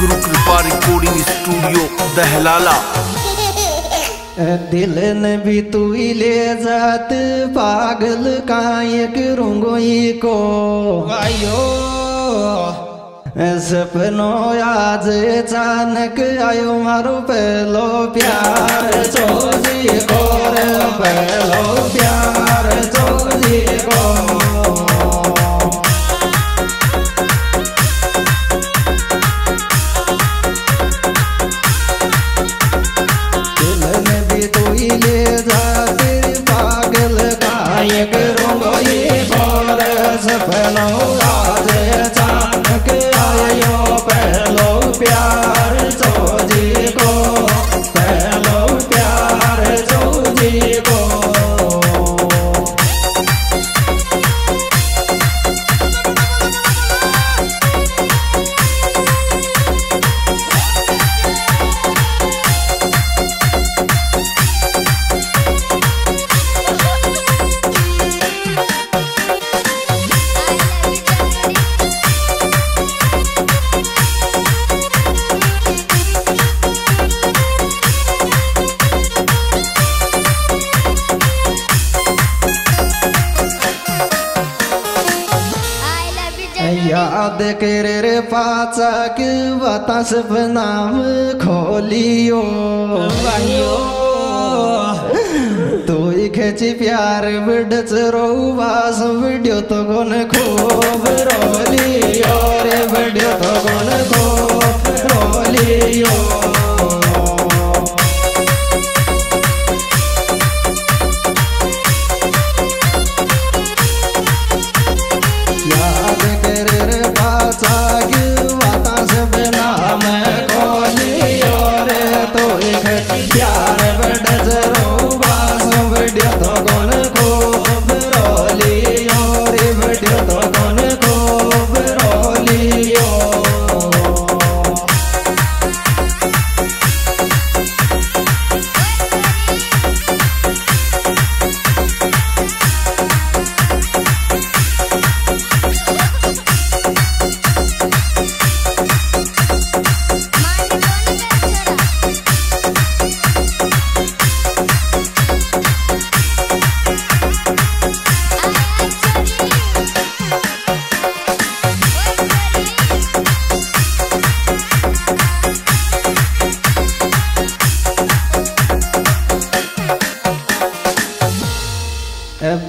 गुरु कृपा recording studio दहलाला। दिल ने भी तू ही ले जात पागल काय करूंगो को। आयो। सपनो आज अचानक आयो मारो पहलो प्यार चोजी और पहलो प्यार चोजी को। पाचा के बतास नाम खोलियो। आयो तू खेची प्यार बिडच रोवास वीडियो तो रे वीडियो तो खूप रोलियो। याद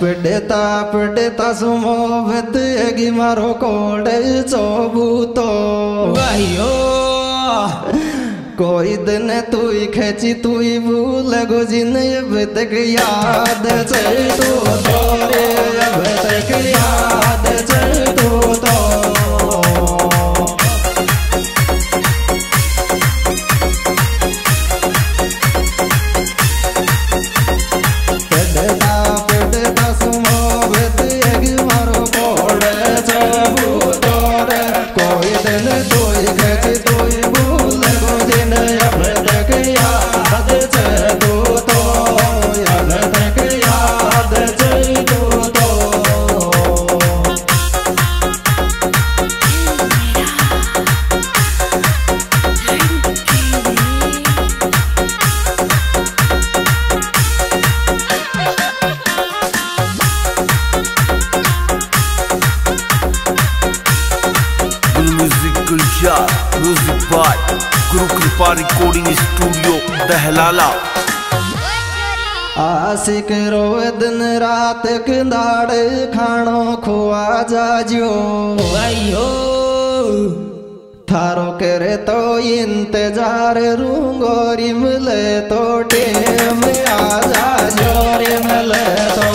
पडता पडता सुमोभत एगी मारो कोडे चोबूतो आयो कोई दिन तू खेची तू भूल गो जिन अब तक याद चल तू तोरे अब तक याद बाय गुरु कृपा रिकॉर्डिंग स्टूडियो दहलाला। आशिक रोए दिन रात किंदाड़ खाणो खुआ जाजो आयो थारो करे तो इंतज़ार रूंगो रिमले तो टेम आ जाजो रिमले तो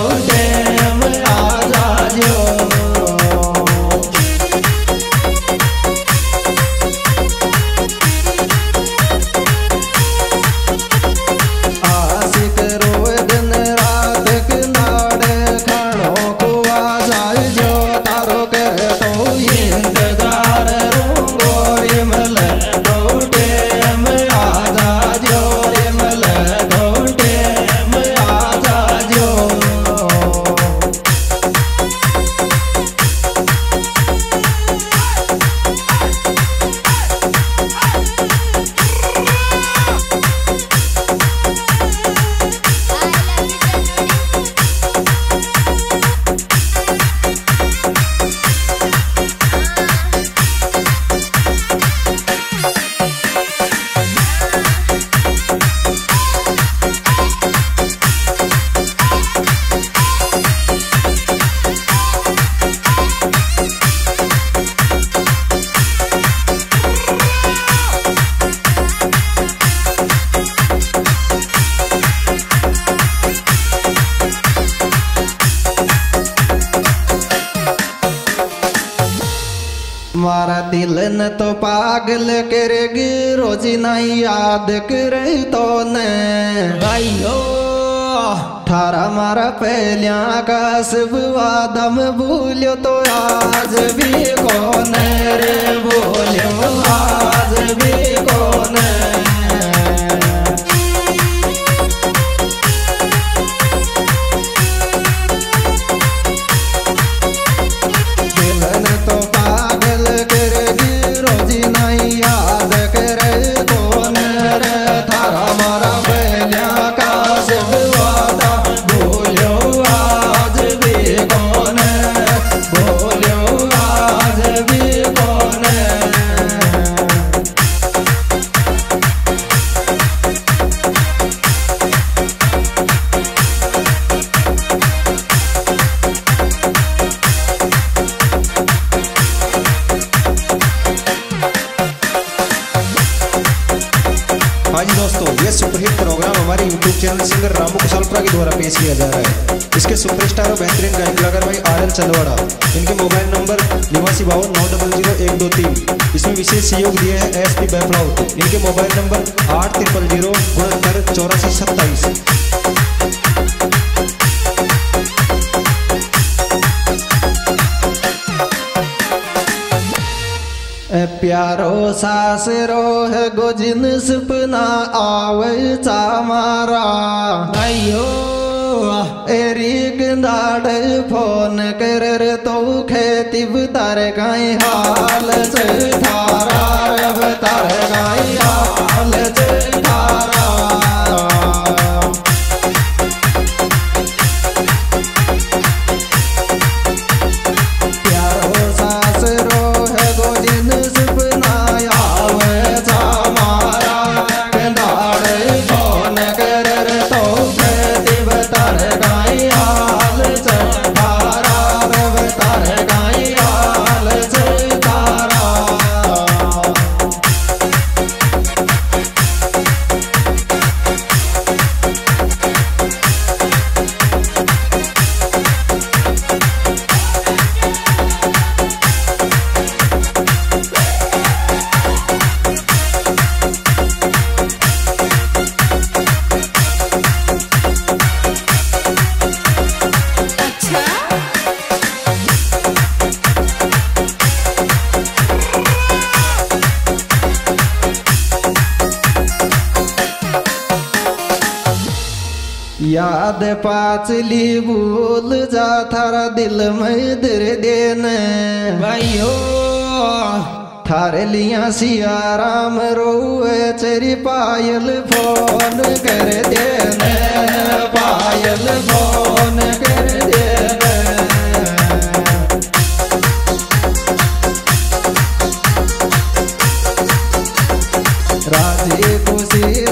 पागल करेगी रोज नहीं याद करे तो ने। भाई हो थारा मारा पहलिया का सब वादम भूलो तो आज भी कौन रे बोलो आज भी कौन प्रोग्राम हमारे YouTube channel singer Ramu Kushalpura के द्वारा पेश किया जा रहा है। इसके सुपरस्टार और बेहतरीन गायक कलाकार भाई आर एन चंदवाड़ा। इनके मोबाइल नंबर निवासी बावन नौ डबल ज़ीरो एक दो तीन। इसमें विशेष सहयोग दिए हैं एस पी बैफलाउट इनके मोबाइल नंबर आठ ट्रिपल ज़ीरो उनहत्तर चौरासी सत्ताईस। प्यारो सासरो है गोजिन सपना आवे चामारा अयो एरी गंदाड़ फ़ोन कर तो खेती तार गाय हाल से थारा पाचली भूल जा थारा दिल में दर देने। भाई हो थारे लिया सिया राम रोए चेरी पायल फ़ोन कर देने। पायल फ़ोन कर देने। राज़ी खुशी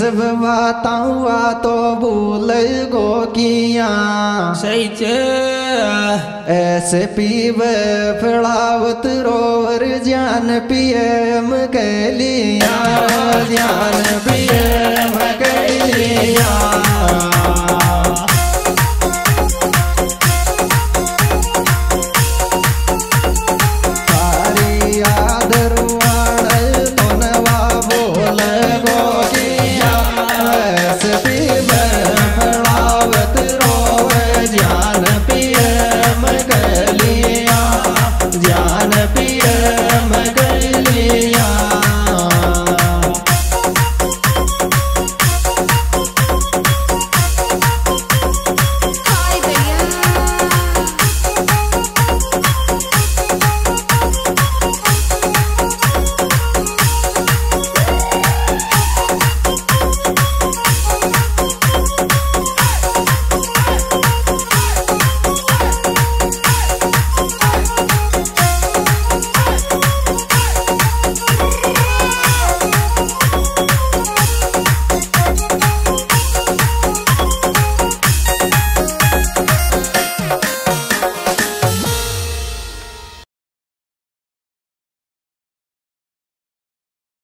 सब बातां तो भूल गो किया। सही च ऐसे पीब फड़ावत रोवर जान पियम कलिया। जान पियम कैलिया।